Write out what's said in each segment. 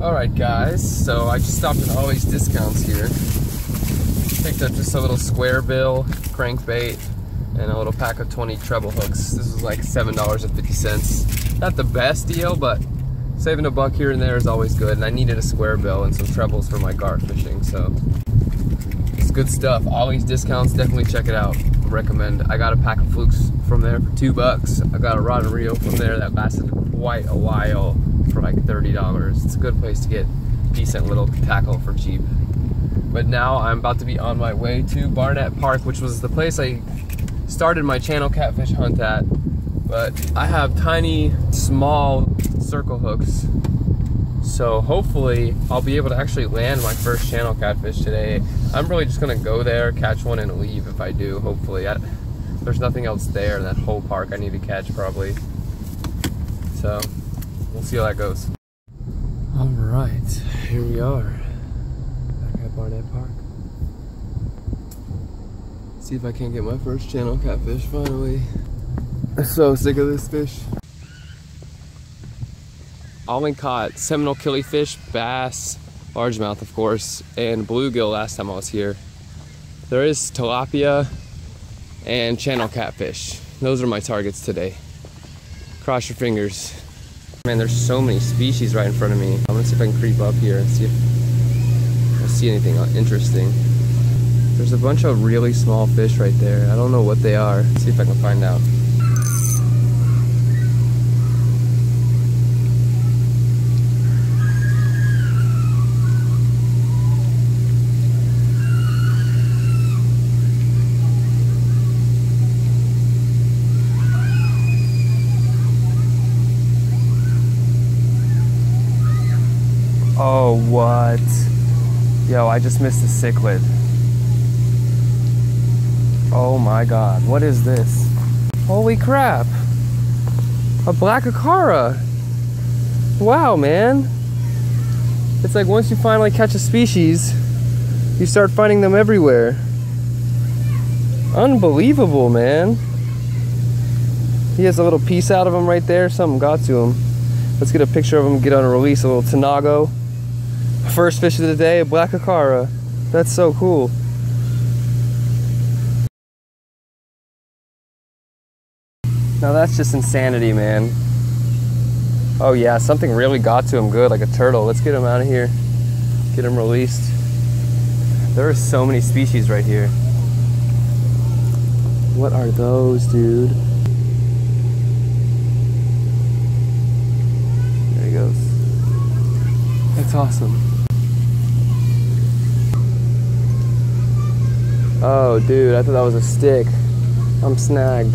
Alright guys, so I just stopped at Always Discounts here. Picked up just a little square bill, crankbait, and a little pack of 20 treble hooks. This was like $7.50. Not the best deal, but saving a buck here and there is always good. And I needed a square bill and some trebles for my gar fishing, so it's good stuff. Always Discounts, definitely check it out. I recommend. I got a pack of flukes from there for two bucks. I got a rod and reel from there that lasted quite a while for like $30. It's a good place to get decent little tackle for cheap. But now I'm about to be on my way to Barnett Park, which was the place I started my channel catfish hunt at. But I have tiny, small circle hooks. So hopefully I'll be able to actually land my first channel catfish today. I'm really just gonna go there, catch one and leave if I do, hopefully. I, there's nothing else there in that whole park I need to catch probably. So we'll see how that goes. All right, here we are back at Barnett Park. See if I can't get my first channel catfish finally. I'm so sick of this fish. Only caught Seminole killifish, bass, largemouth of course, and bluegill last time I was here. There is tilapia and channel catfish. Those are my targets today. Cross your fingers. Man, there's so many species right in front of me. I'm gonna see if I can creep up here and see if I see anything interesting. There's a bunch of really small fish right there. I don't know what they are. Let's see if I can find out. Oh, what? Yo, I just missed a cichlid. Oh my god, what is this? Holy crap! A black acara! Wow, man! It's like once you finally catch a species, you start finding them everywhere. Unbelievable, man. He has a little piece out of him right there. Something got to him. Let's get a picture of him, get on a release, a little Tanago. First fish of the day, a black acara. That's so cool. Now that's just insanity, man. Oh yeah, something really got to him good, like a turtle. Let's get him out of here. Get him released. There are so many species right here. What are those, dude? There he goes. That's awesome. Oh, dude, I thought that was a stick. I'm snagged.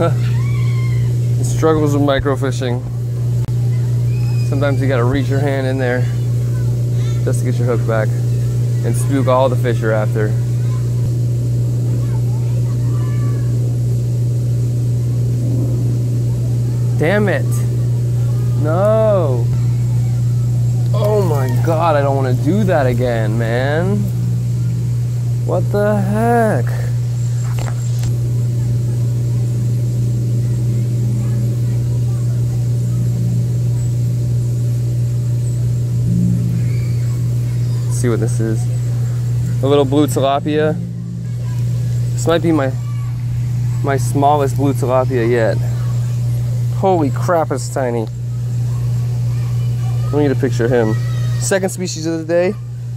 struggles with microfishing. Sometimes you gotta reach your hand in there just to get your hook back and spook all the fish you're after. Damn it. No. Oh my god, I don't want to do that again, man. What the heck? see what this is. A little blue tilapia. This might be my my smallest blue tilapia yet. Holy crap, it's tiny. Let me get a picture of him. Second species of the day,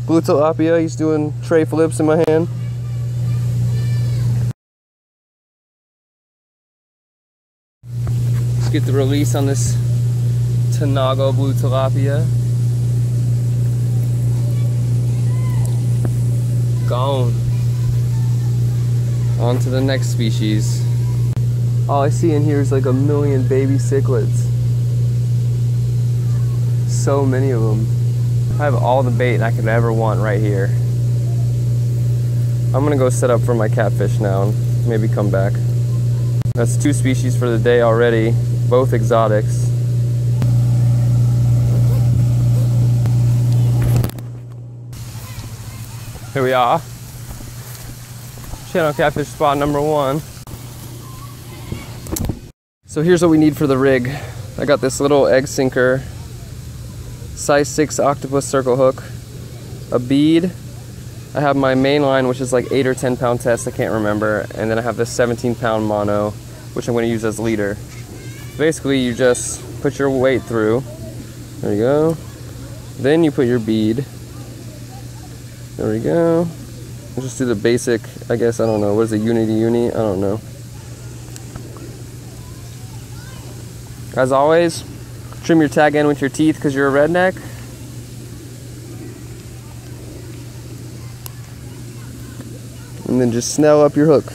blue tilapia. He's doing tray flips in my hand. Let's get the release on this Tanago blue tilapia. Gone. On to the next species. All I see in here is like a million baby cichlids. So many of them. I have all the bait I could ever want right here. I'm gonna go set up for my catfish now and maybe come back. That's two species for the day already, both exotics. Here we are. Channel catfish spot number one. So here's what we need for the rig. I got this little egg sinker, size 6 octopus circle hook, a bead, I have my main line which is like 8 or 10 pound test, I can't remember, and then I have this 17 pound mono which I'm going to use as leader. Basically you just put your weight through, there you go, then you put your bead, there we go, just do the basic, I guess, I don't know, what is it, unity uni, I don't know. As always, trim your tag end with your teeth because you're a redneck. And then just snell up your hook.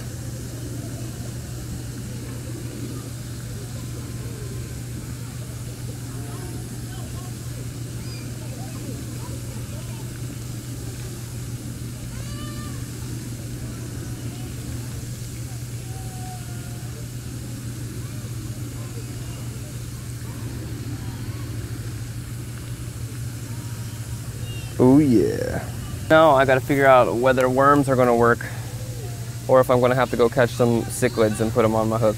Oh yeah. Now I gotta figure out whether worms are gonna work or if I'm gonna have to go catch some cichlids and put them on my hook.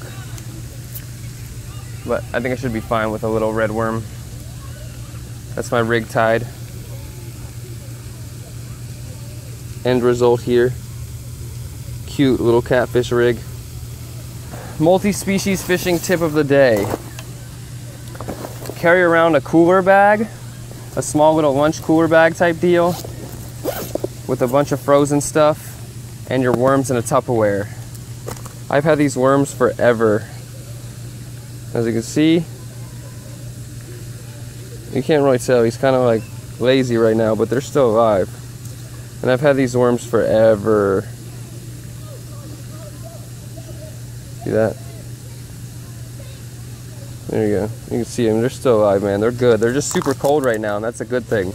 But I think I should be fine with a little red worm. That's my rig tied. End result here. Cute little catfish rig. Multi-species fishing tip of the day. Carry around a cooler bag a small little lunch cooler bag type deal with a bunch of frozen stuff and your worms in a Tupperware. I've had these worms forever. As you can see, you can't really tell. He's kind of like lazy right now, but they're still alive. And I've had these worms forever. See that? There you go. You can see them. They're still alive, man. They're good. They're just super cold right now, and that's a good thing.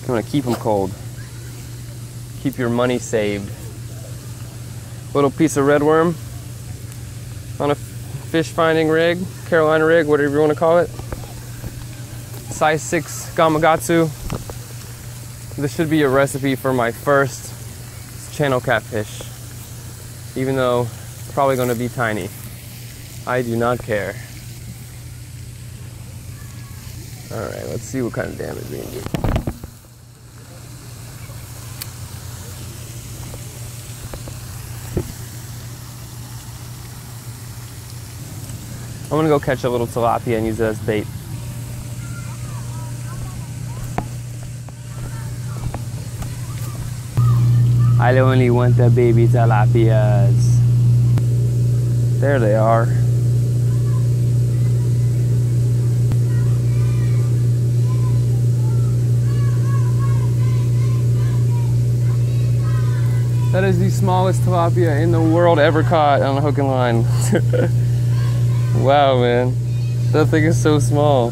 I'm gonna keep them cold. Keep your money saved. Little piece of red worm on a fish finding rig, Carolina rig, whatever you want to call it. Size 6 Gamagatsu. This should be a recipe for my first channel catfish. Even though probably going to be tiny. I do not care. Alright, let's see what kind of damage we can do. I'm gonna go catch a little tilapia and use it as bait. I only want the baby tilapias. There they are. That is the smallest tilapia in the world ever caught on a hook and line. wow, man. That thing is so small.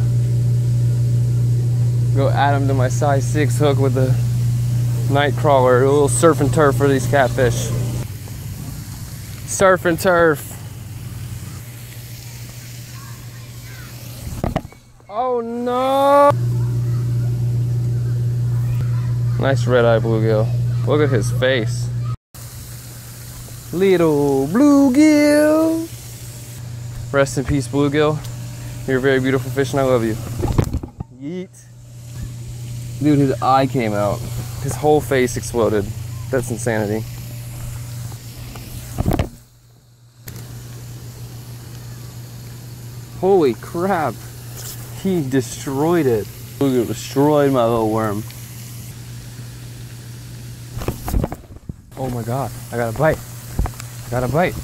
Go add them to my size 6 hook with the night crawler. A little surf and turf for these catfish. Surf and turf. Oh no! Nice red-eye bluegill. Look at his face. Little bluegill. Rest in peace, bluegill. You're a very beautiful fish and I love you. Yeet. Dude, his eye came out. His whole face exploded. That's insanity. Holy crap. He destroyed it. It destroyed my little worm. Oh my god, I got a bite. I got a bite.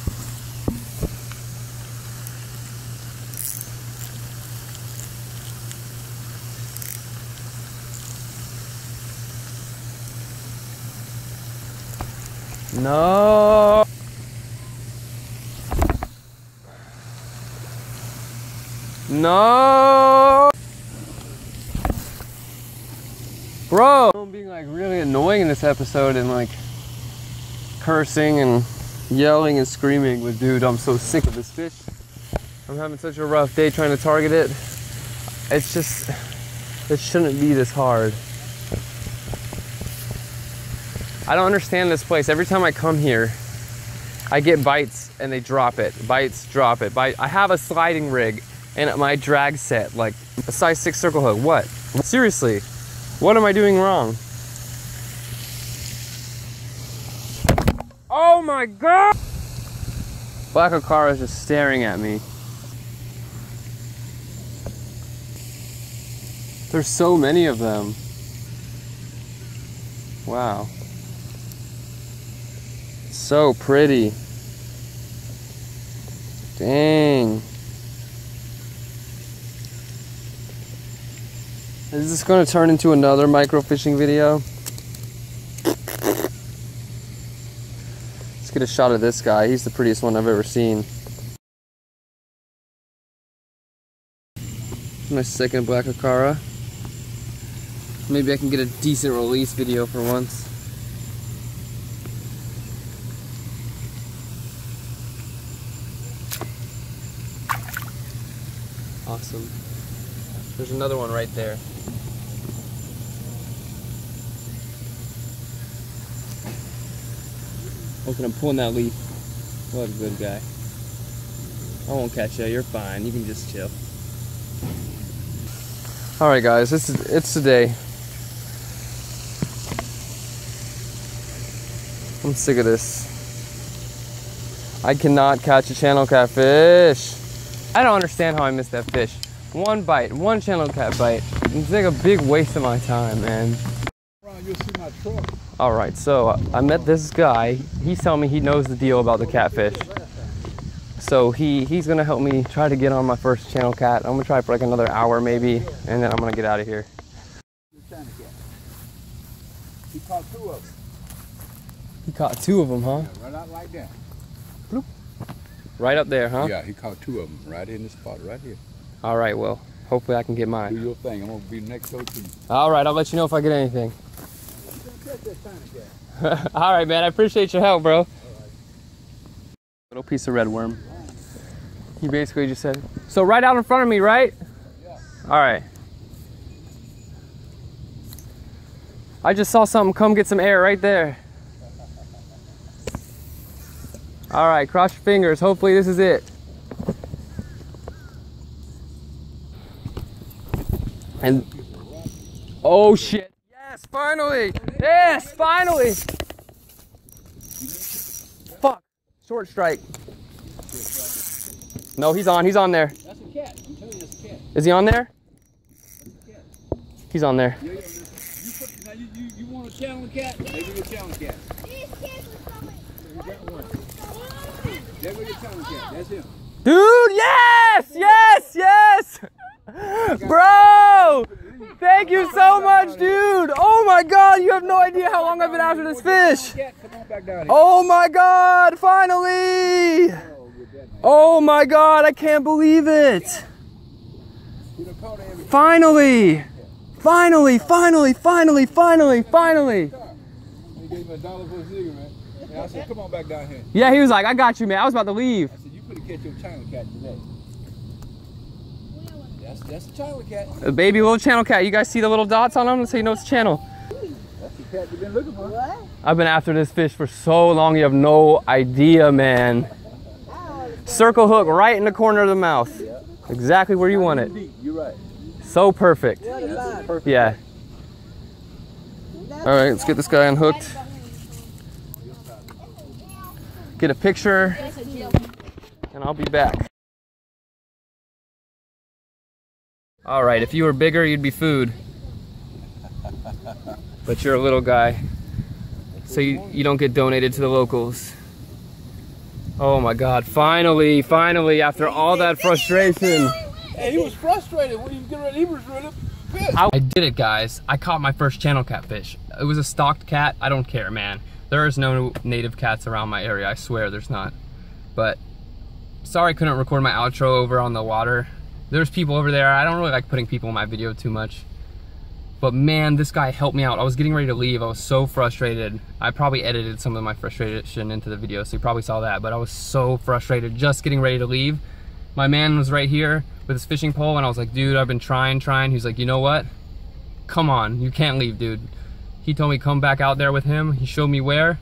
No. No! Bro! I'm being like really annoying in this episode and like cursing and yelling and screaming with dude, I'm so sick of this fish. I'm having such a rough day trying to target it. It's just, it shouldn't be this hard. I don't understand this place. Every time I come here, I get bites and they drop it. Bites, drop it. Bite. I have a sliding rig and my drag set, like a size six circle hook. What? Seriously, what am I doing wrong? Oh my God! Black Acara is just staring at me. There's so many of them. Wow. So pretty. Dang. Is this going to turn into another microfishing video? Let's get a shot of this guy. He's the prettiest one I've ever seen. My second black acara. Maybe I can get a decent release video for once. Awesome. There's another one right there. Okay, I'm pulling that leaf. What a good guy. I won't catch you. You're fine. You can just chill. All right, guys. It's it's today. I'm sick of this. I cannot catch a channel catfish. I don't understand how I missed that fish. One bite, one channel cat bite. It's like a big waste of my time, man. All right, so uh, I met this guy. He's telling me he knows the deal about the catfish. So he, he's gonna help me try to get on my first channel cat. I'm gonna try for like another hour maybe, and then I'm gonna get out of here. He caught two of them. He caught two of them, huh? Yeah, right out like that. Right up there, huh? Yeah, he caught two of them right in the spot right here. All right, well, hopefully I can get mine. Do your thing. I'm gonna be next door to you. All right, I'll let you know if I get anything. All right, man. I appreciate your help, bro. Little piece of red worm. He basically just said, "So right out in front of me, right?" Yeah. All right. I just saw something come get some air right there. All right, cross your fingers. Hopefully this is it. And oh shit. Yes, finally. Yes, finally. Fuck. Short strike. No, he's on. He's on there. That's a cat. I'm telling you, that's a cat. Is he on there? He's on there. Yeah, yeah. listen. You put, now you, you, you want a channel cat? There go your channel cat. You got one. There go your channel cat. That's him. Dude, yes! Yes, yes! Bro! Thank you so much, dude! Oh my god, you have no idea how long I've been after this fish! Cat, come on back down here. Oh my god, finally! Oh, good that man. My god, I can't believe it! You done caught every Finally! Finally, finally, finally, finally, finally! They gave him a dollar for a cigarette. And I said, come on back down here. Yeah, he was like, I got you, man. I was about to leave. I said, you could have catch your channel cat today. That's, that's a channel cat. A baby little channel cat. You guys see the little dots on him? So you know it's a channel. That's the cat you've been looking for. What? I've been after this fish for so long, you have no idea, man. Circle hook right in the corner of the mouth. Exactly where you want it. Deep, you're right. So perfect. That's perfect. Yeah. All right, let's get this guy unhooked. Get a picture, and I'll be back. All right, if you were bigger, you'd be food. But you're a little guy, so you, you don't get donated to the locals. Oh my God, finally, finally, after all that frustration. And he was frustrated when he was getting ready. He was really pissed. I, I did it, guys. I caught my first channel catfish. It was a stocked cat. I don't care, man. There is no native cats around my area. I swear there's not. But sorry I couldn't record my outro over on the water. There's people over there. I don't really like putting people in my video too much. But man, this guy helped me out. I was getting ready to leave. I was so frustrated. I probably edited some of my frustration into the video, so you probably saw that. But I was so frustrated just getting ready to leave. My man was right here with his fishing pole, and I was like, dude, I've been trying, trying. He's like, you know what? Come on, you can't leave, dude. He told me come back out there with him. He showed me where,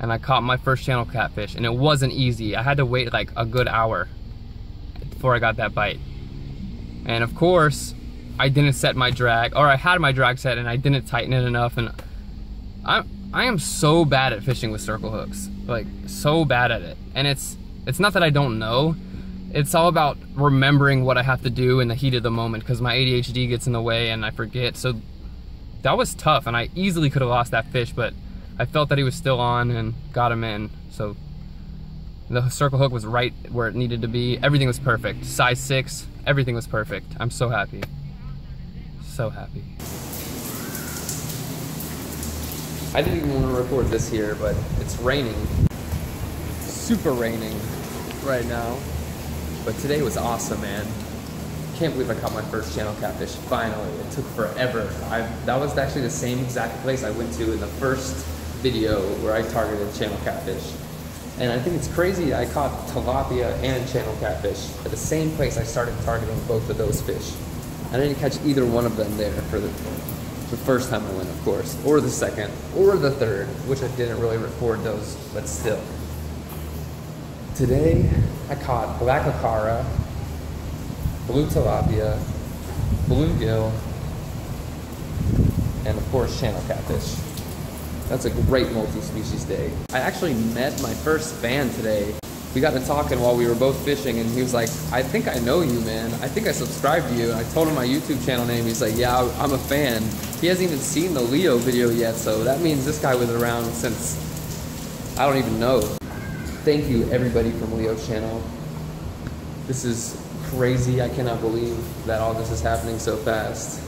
and I caught my first channel catfish. And it wasn't easy. I had to wait like a good hour before I got that bite. And of course, I didn't set my drag, or I had my drag set and I didn't tighten it enough. And I, I am so bad at fishing with circle hooks, like so bad at it. And it's, it's not that I don't know. It's all about remembering what I have to do in the heat of the moment because my ADHD gets in the way and I forget. So that was tough and I easily could have lost that fish, but I felt that he was still on and got him in. So the circle hook was right where it needed to be. Everything was perfect. Size six, everything was perfect. I'm so happy. So happy. I didn't even want to record this here, but it's raining. Super raining right now. But today was awesome, man. Can't believe I caught my first channel catfish. Finally, it took forever. I that was actually the same exact place I went to in the first video where I targeted channel catfish. And I think it's crazy I caught tilapia and channel catfish at the same place I started targeting both of those fish. I didn't catch either one of them there for the, the first time I went, of course, or the second, or the third, which I didn't really record those, but still. Today, I caught black acara, blue tilapia, bluegill, and of course channel catfish. That's a great multi-species day. I actually met my first fan today. We got to talking while we were both fishing and he was like, I think I know you, man. I think I subscribed to you. And I told him my YouTube channel name. He's like, yeah, I'm a fan. He hasn't even seen the Leo video yet, so that means this guy was around since, I don't even know. Thank you everybody from Leo's channel. This is crazy. I cannot believe that all this is happening so fast.